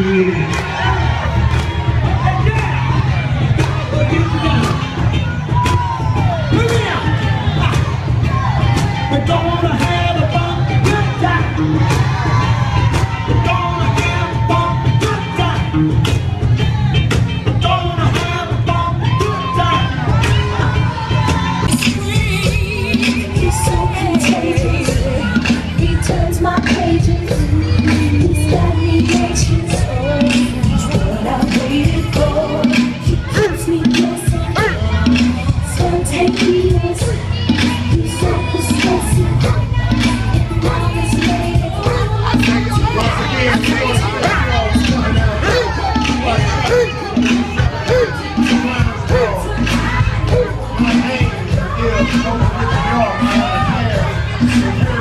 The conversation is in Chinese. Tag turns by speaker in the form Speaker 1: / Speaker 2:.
Speaker 1: мире. Yeah.